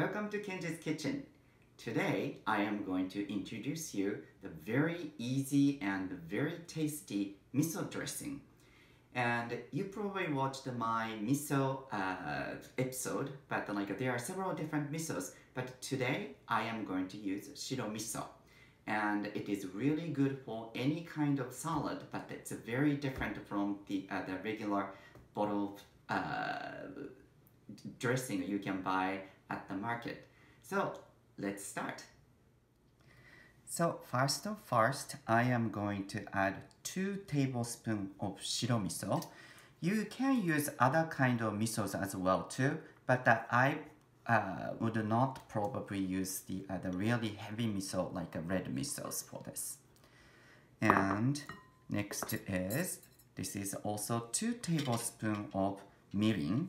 Welcome to Kenji's Kitchen. Today I am going to introduce you the very easy and very tasty miso dressing. And you probably watched my miso uh, episode, but like there are several different misos. But today I am going to use shiro miso and it is really good for any kind of salad, but it's very different from the, uh, the regular bottle uh, dressing you can buy at the market. So let's start. So first of first, I am going to add 2 tablespoons of shiro miso. You can use other kind of misos as well too, but uh, I uh, would not probably use the, uh, the really heavy miso like a red misos for this. And next is, this is also 2 tablespoons of mirin.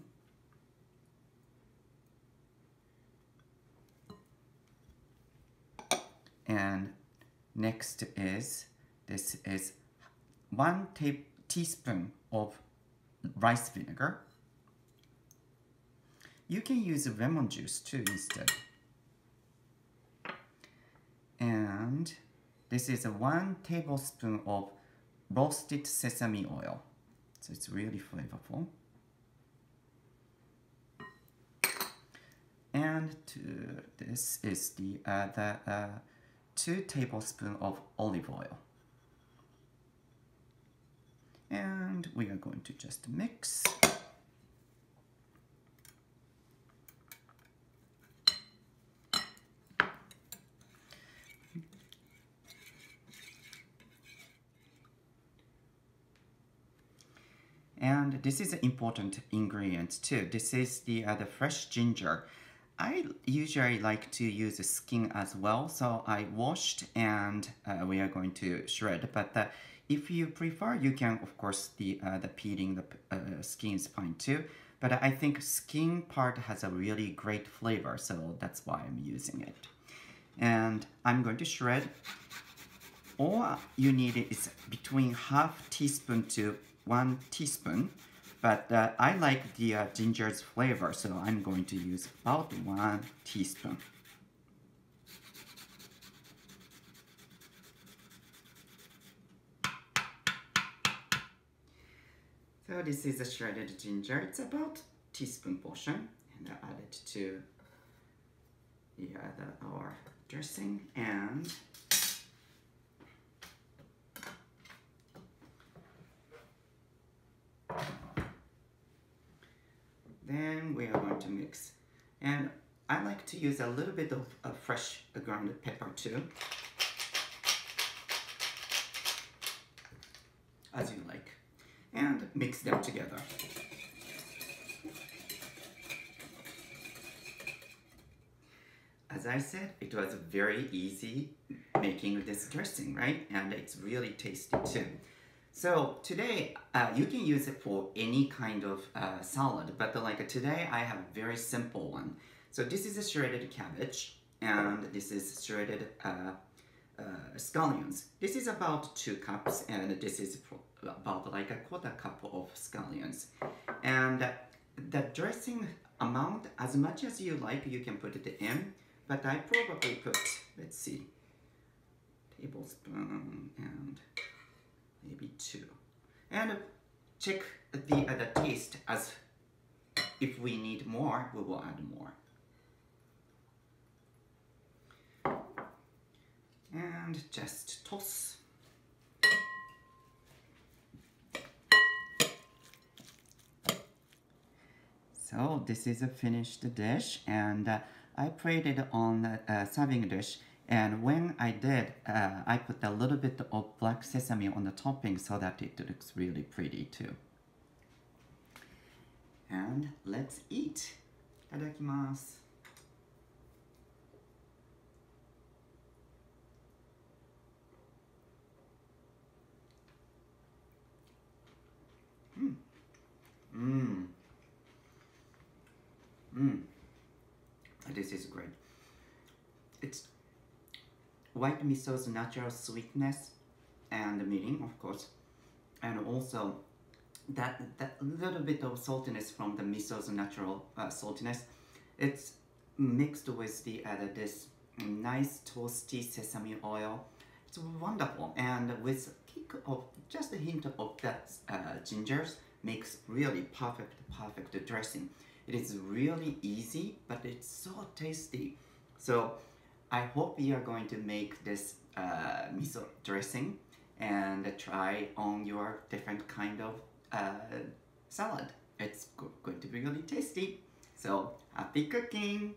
And next is, this is 1 teaspoon of rice vinegar. You can use lemon juice too instead. And this is one tablespoon of roasted sesame oil. So it's really flavorful. And to, this is the, the uh, two tablespoons of olive oil. And we are going to just mix. And this is an important ingredient too. This is the, uh, the fresh ginger. I usually like to use the skin as well, so I washed and uh, we are going to shred. But uh, if you prefer, you can, of course, the, uh, the peeling the uh, skin is fine too. But I think skin part has a really great flavor, so that's why I'm using it. And I'm going to shred. All you need is between half teaspoon to one teaspoon, but uh, I like the uh, ginger's flavor, so I'm going to use about one teaspoon. So this is a shredded ginger. It's about teaspoon portion, and I add it to the, uh, our dressing and Then we are going to mix. And I like to use a little bit of, of fresh ground pepper too. As you like. And mix them together. As I said, it was very easy making this dressing, right? And it's really tasty too. So today, uh, you can use it for any kind of uh, salad, but the, like today I have a very simple one. So this is a shredded cabbage, and this is shredded uh, uh scallions. This is about two cups, and this is about like a quarter cup of scallions. And the dressing amount, as much as you like, you can put it in, but I probably put, let's see, tablespoon and two. And check the, uh, the taste as if we need more, we will add more. And just toss. So this is a finished dish and uh, I put it on a serving dish and when I did, uh, I put a little bit of black sesame on the topping so that it looks really pretty too. And let's eat. Itadakimasu. Mmm. Mmm. Mmm. This is great. It's white miso's natural sweetness and mirin, of course, and also that that little bit of saltiness from the miso's natural uh, saltiness. It's mixed with the uh, this nice toasty sesame oil. It's wonderful, and with kick of just a hint of that uh, gingers makes really perfect, perfect dressing. It is really easy, but it's so tasty. So I hope you are going to make this uh, miso dressing and try on your different kind of uh, salad. It's going to be really tasty. So happy cooking!